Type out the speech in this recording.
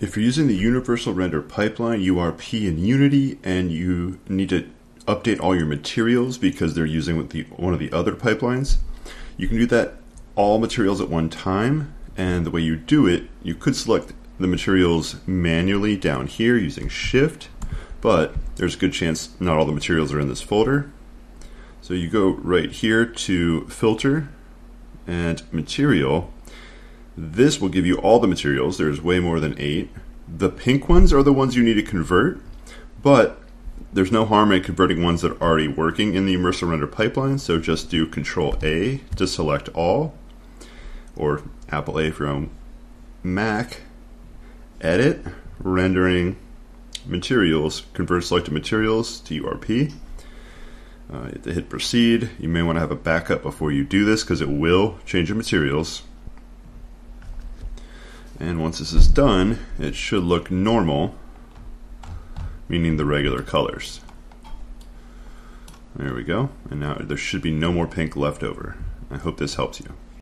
If you're using the Universal Render Pipeline, URP in Unity, and you need to update all your materials because they're using the, one of the other pipelines, you can do that all materials at one time. And the way you do it, you could select the materials manually down here using Shift, but there's a good chance not all the materials are in this folder. So you go right here to Filter and Material, this will give you all the materials. There's way more than eight. The pink ones are the ones you need to convert, but there's no harm in converting ones that are already working in the universal render pipeline. So just do Control A to select all, or Apple A for your own Mac. Edit, rendering materials, convert selected materials to URP. Uh, hit proceed. You may want to have a backup before you do this because it will change your materials. And once this is done, it should look normal, meaning the regular colors. There we go. And now there should be no more pink left over. I hope this helps you.